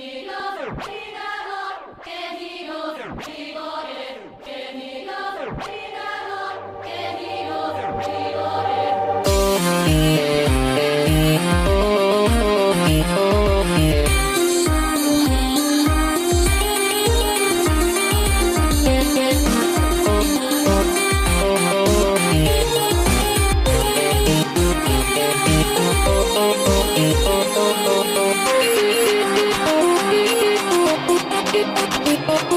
he goes, he goes, and he goes, he goes. keep up with